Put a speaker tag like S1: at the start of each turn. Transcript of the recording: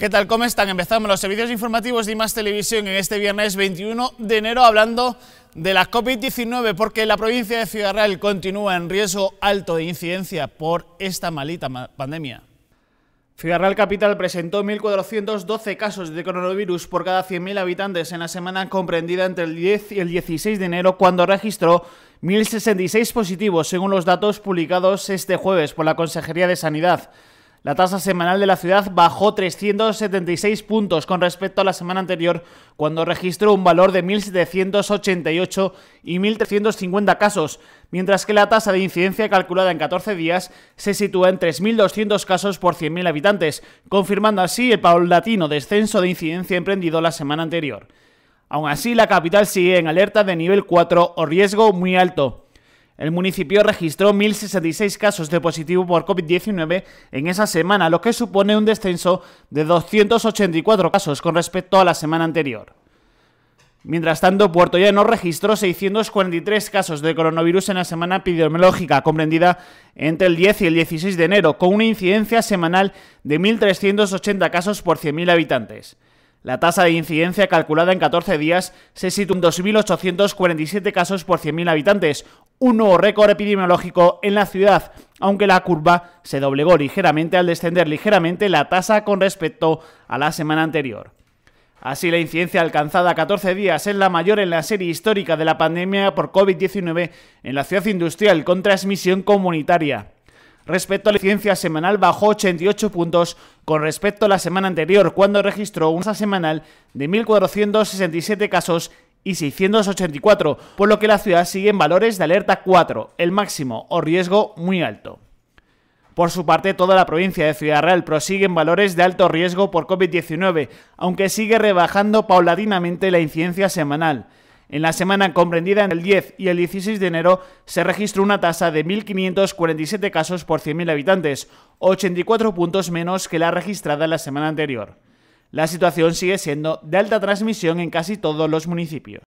S1: ¿Qué tal? ¿Cómo están? Empezamos los servicios informativos de IMAS Televisión en este viernes 21 de enero hablando de la COVID-19 porque la provincia de Ciudad Real continúa en riesgo alto de incidencia por esta malita pandemia. Ciudad Real Capital presentó 1.412 casos de coronavirus por cada 100.000 habitantes en la semana comprendida entre el 10 y el 16 de enero cuando registró 1.066 positivos según los datos publicados este jueves por la Consejería de Sanidad. La tasa semanal de la ciudad bajó 376 puntos con respecto a la semana anterior, cuando registró un valor de 1.788 y 1.350 casos, mientras que la tasa de incidencia calculada en 14 días se sitúa en 3.200 casos por 100.000 habitantes, confirmando así el paulatino descenso de incidencia emprendido la semana anterior. Aún así, la capital sigue en alerta de nivel 4 o riesgo muy alto. El municipio registró 1.066 casos de positivo por COVID-19 en esa semana, lo que supone un descenso de 284 casos con respecto a la semana anterior. Mientras tanto, Puerto Llano registró 643 casos de coronavirus en la semana epidemiológica, comprendida entre el 10 y el 16 de enero, con una incidencia semanal de 1.380 casos por 100.000 habitantes. La tasa de incidencia calculada en 14 días se sitúa en 2.847 casos por 100.000 habitantes, un nuevo récord epidemiológico en la ciudad, aunque la curva se doblegó ligeramente al descender ligeramente la tasa con respecto a la semana anterior. Así, la incidencia alcanzada a 14 días es la mayor en la serie histórica de la pandemia por COVID-19 en la ciudad industrial con transmisión comunitaria. Respecto a la incidencia semanal, bajó 88 puntos con respecto a la semana anterior, cuando registró una semanal de 1.467 casos y 684, por lo que la ciudad sigue en valores de alerta 4, el máximo o riesgo muy alto. Por su parte, toda la provincia de Ciudad Real prosigue en valores de alto riesgo por COVID-19, aunque sigue rebajando paulatinamente la incidencia semanal. En la semana comprendida entre el 10 y el 16 de enero se registró una tasa de 1.547 casos por 100.000 habitantes, 84 puntos menos que la registrada la semana anterior. La situación sigue siendo de alta transmisión en casi todos los municipios.